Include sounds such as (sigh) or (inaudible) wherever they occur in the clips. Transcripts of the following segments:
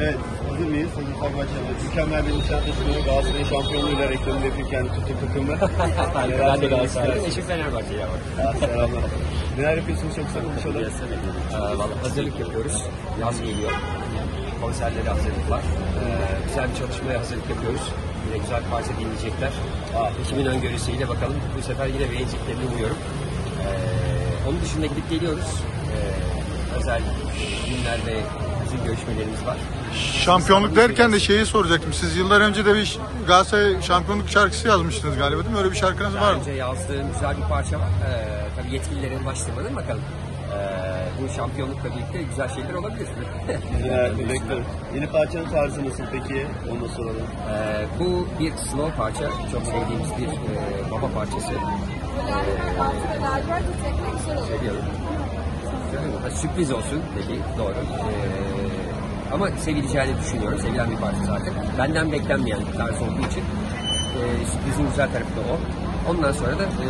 Evet, hazır mıyız? Hazırsak başlayalım. Mükemmel bir Nişantaşı günü Galatasaray'ın şampiyonluğuyla reklamını yapıyorken tutup takımı. Ben de Galatasaraylıyım. Eşim Fenerbahçe'ye var. Selamlar. Neler yapıyorsunuz çok kısa konuşalım. Valla hazırlık yapıyoruz. Yaz geliyor. Konserlere hazırlık var. Ee, güzel bir çalışmaya hazırlık yapıyoruz. Yine güzel parça dinleyecekler. Aa. Eşimin öngörüsüyle bakalım bu sefer yine beğeneceklerini umuyorum. Ee, onun dışında gidip geliyoruz. Ee, özel günler ve bizim görüşmelerimiz var. Şampiyonluk derken de şeyi soracaktım. Siz yıllar önce de bir Galatasaray şampiyonluk şarkısı yazmıştınız galiba değil mi? Öyle bir şarkınız Daha var mı? önce yazdığım güzel bir parça var. Ee, tabii yetkililerin başlamadan bakalım. Ee, bu şampiyonlukla birlikte güzel şeyler olabilir. Evet, bekliyorum. Yeni parçanın tarzı nasıl peki? Onu da soralım. Ee, bu bir slow parça. Çok sevdiğimiz bir e, baba parçası. Seviyorum. Ha, Sürpriz olsun dedi. Doğru. Ee, ama sevileceğini düşünüyorum. Sevilen bir parça zaten. Benden beklenmeyen bir tarz olduğu için e, sürprizin güzel tarafı da o. Ondan sonra da e,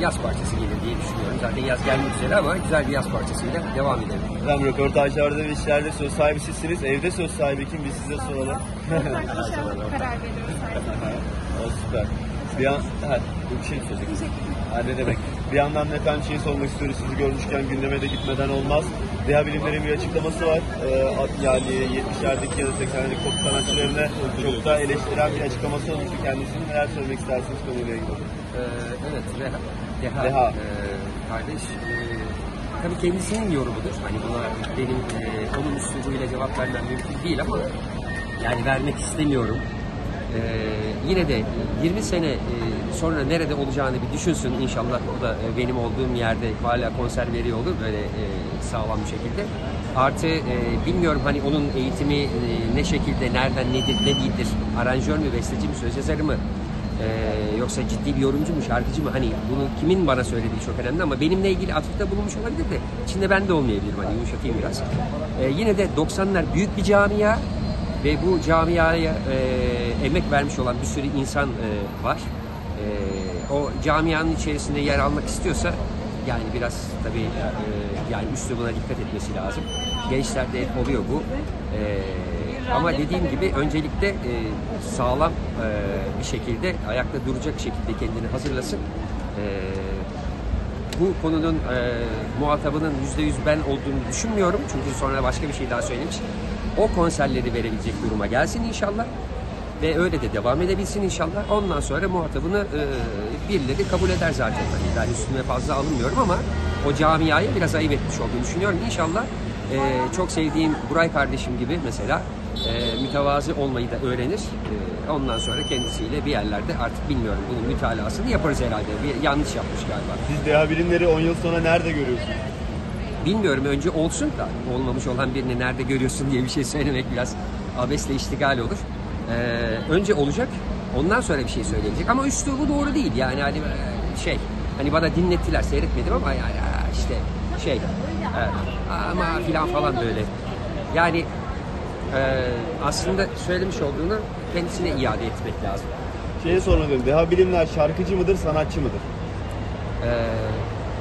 yaz parçası gelir diye düşünüyorum. Zaten yaz gelmek üzere ama güzel bir yaz parçasıyla devam edelim. Efendim röportajlarda ve işlerde söz sahibi sizsiniz. Evde söz sahibi kim? Biz size soralım. karar veriyoruz. (laughs) o süper. Bir an... Ha, bir şey mi? Ha, ne demek? Bir yandan da efendim şeyi sormak istiyoruz. Sizi görmüşken gündeme de gitmeden olmaz. Deha Bilimler'in bir açıklaması var. Ee, yani 70'lerdeki ya da 80'lerdeki pop sanatçılarını çok da eleştiren bir açıklaması olmuştu kendisinin. Neler söylemek istersiniz konuyla ilgili? Ee, evet, Reha. Deha, Deha. ee, kardeş. ee, tabii kendisinin yorumudur. Hani buna benim ee, onun üslubuyla cevap vermem mümkün değil ama yani vermek istemiyorum. Ee, yine de 20 sene ee, sonra nerede olacağını bir düşünsün. İnşallah o da ee, benim olduğum yerde hala konser veriyor olur böyle ee, sağlam bir şekilde. Artı ee, bilmiyorum hani onun eğitimi ee, ne şekilde, nereden, nedir, ne değildir. Aranjör mü, besteci mi, söz yazarı mı? Ee, yoksa ciddi bir yorumcu mu, şarkıcı mı? Hani bunu kimin bana söylediği çok önemli ama benimle ilgili atıfta bulunmuş olabilir de içinde ben de olmayabilirim. Hani yumuşatayım biraz. Ee, yine de 90'lar büyük bir camia ve bu camiaya e, emek vermiş olan bir sürü insan e, var. E, o camianın içerisinde yer almak istiyorsa yani biraz tabii e, yani üslubuna dikkat etmesi lazım. Gençlerde oluyor bu. E, ama dediğim gibi öncelikle e, sağlam e, bir şekilde ayakta duracak şekilde kendini hazırlasın. E, bu konunun e, muhatabının yüzde yüz ben olduğunu düşünmüyorum. Çünkü sonra başka bir şey daha söylemiş. O konserleri verebilecek duruma gelsin inşallah. Ve öyle de devam edebilsin inşallah. Ondan sonra muhatabını e, birileri kabul eder zaten. Hani ben üstüne fazla alınmıyorum ama o camiaya biraz ayıp etmiş olduğunu düşünüyorum. İnşallah e, çok sevdiğim Buray kardeşim gibi mesela e, mütevazı olmayı da öğrenir. E, ondan sonra kendisiyle bir yerlerde artık bilmiyorum bunun mütalasını yaparız herhalde. Bir yanlış yapmış galiba. Siz Deha Bilimler'i 10 yıl sonra nerede görüyorsunuz? Bilmiyorum önce olsun da olmamış olan birini nerede görüyorsun diye bir şey söylemek biraz abesle iştigal olur. Ee, önce olacak ondan sonra bir şey söyleyecek ama üslubu doğru değil yani hani e, şey hani bana dinlettiler seyretmedim ama yani e, işte şey e, ama filan falan böyle yani e, aslında söylemiş olduğunu kendisine iade etmek lazım. Şeye sormak istiyorum. Deha Bilimler şarkıcı mıdır, sanatçı mıdır? Ee,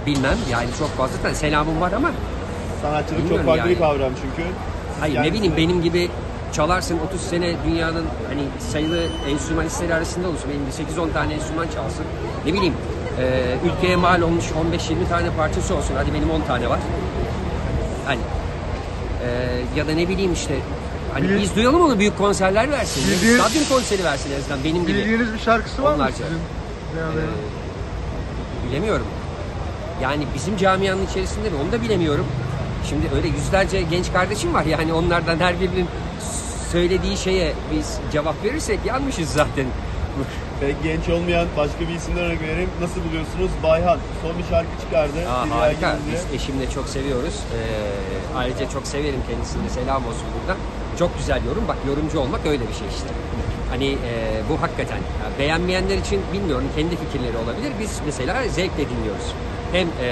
bilmem yani çok fazla da selamım var ama Sanatçılık Bilmiyorum çok farklı bir yani. kavram çünkü. Hayır ne bileyim benim gibi çalarsın 30 sene dünyanın hani sayılı enstrümanistleri arasında olursun. Benim bir 8-10 tane enstrüman çalsın. Ne bileyim e, ülkeye mal olmuş 15-20 tane parçası olsun. Hadi benim 10 tane var. Hani e, ya da ne bileyim işte hani biz duyalım onu büyük konserler versin. Bildiğin- Stadyum konseri versin en azından benim gibi. Bildiğiniz bir şarkısı var mı Onlarca. sizin? Yani, Bilemiyorum. Yani bizim camianın içerisinde mi onu da bilemiyorum. Şimdi öyle yüzlerce genç kardeşim var yani onlardan her birinin söylediği şeye biz cevap verirsek yanmışız zaten. Pek genç olmayan başka bir isimden örnek vereyim. Nasıl buluyorsunuz? Bayhan son bir şarkı çıkardı. Aa, harika. genelinde. Biz eşimle çok seviyoruz. Ee, ayrıca çok severim kendisini. Selam olsun buradan. Çok güzel yorum. Bak yorumcu olmak öyle bir şey işte. Hani e, bu hakikaten. ya beğenmeyenler için bilmiyorum kendi fikirleri olabilir. Biz mesela zevkle dinliyoruz. Hem e,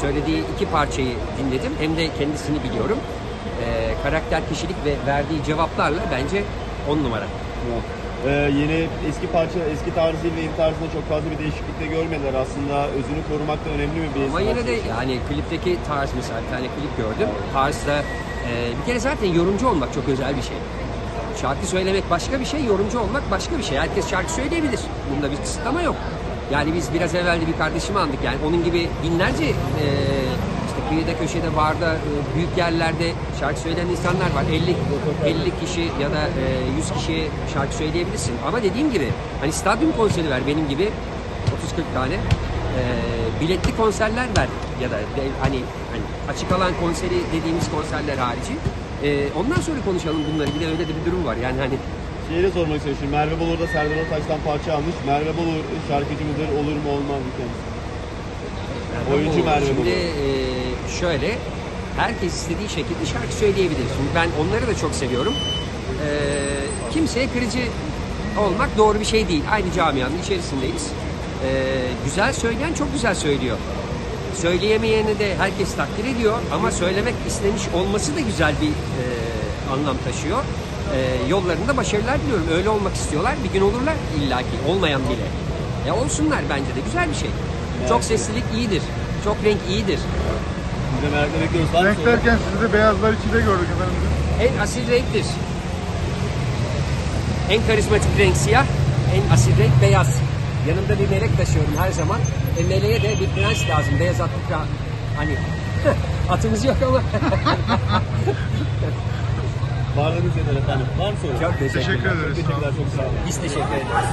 söylediği iki parçayı dinledim hem de kendisini biliyorum. E, karakter, kişilik ve verdiği cevaplarla bence on numara. Ee, yeni eski parça, eski tarzıyla yeni tarzında çok fazla bir değişiklik de görmediler. Aslında özünü korumak da önemli mi bir Ama yine de yani klipteki tarz mesela bir tane klip gördüm. Tarzda Ee, bir kere zaten yorumcu olmak çok özel bir şey. Şarkı söylemek başka bir şey, yorumcu olmak başka bir şey. Herkes şarkı söyleyebilir. Bunda bir kısıtlama yok. Yani biz biraz evvel de bir kardeşimi andık. Yani onun gibi binlerce e, işte kıyıda, köşede, barda, e, büyük yerlerde şarkı söyleyen insanlar var. 50 50 kişi ya da e, 100 kişiye şarkı söyleyebilirsin. Ama dediğim gibi hani stadyum konseri ver benim gibi 30-40 tane. E, biletli konserler ver ya da de- hani, hani açık alan konseri dediğimiz konserler harici. E, ondan sonra konuşalım bunları. Bir de öyle de bir durum var. Yani hani Şeyi de sormak istiyorum. Şimdi Merve Bolur da Serdar Ortaç'tan parça almış. Merve Bolur şarkıcı mıdır, olur mu olmaz mı kendisi? Oyuncu Bu- Merve Şimdi Bolu. e, şöyle herkes istediği şekilde şarkı söyleyebilir. Şimdi ben onları da çok seviyorum. E, kimseye kırıcı olmak doğru bir şey değil. Aynı camianın içerisindeyiz. E, güzel söyleyen çok güzel söylüyor. Söyleyemeyeni de herkes takdir ediyor ama söylemek istemiş olması da güzel bir e, anlam taşıyor. E, yollarında başarılar diliyorum. Öyle olmak istiyorlar. Bir gün olurlar illaki. Olmayan bile. Ya olsunlar bence de. Güzel bir şey. Çok seslilik iyidir. Çok renk iyidir. Biz de merakla bekliyoruz. Var Renk derken sizi de beyazlar içinde gördük efendim. En asil renktir. En karizmatik renk siyah, en asil renk beyaz. Yanımda bir melek taşıyorum her zaman. E meleğe de bir prens lazım. Beyaz atlık ra- hani (laughs) atımız yok ama. (laughs) Varlığınız yeter efendim. Var mı sorun? Çok teşekkür Teşekkür ederiz. Teşekkürler. Çok sağ olun. Biz teşekkür ederiz.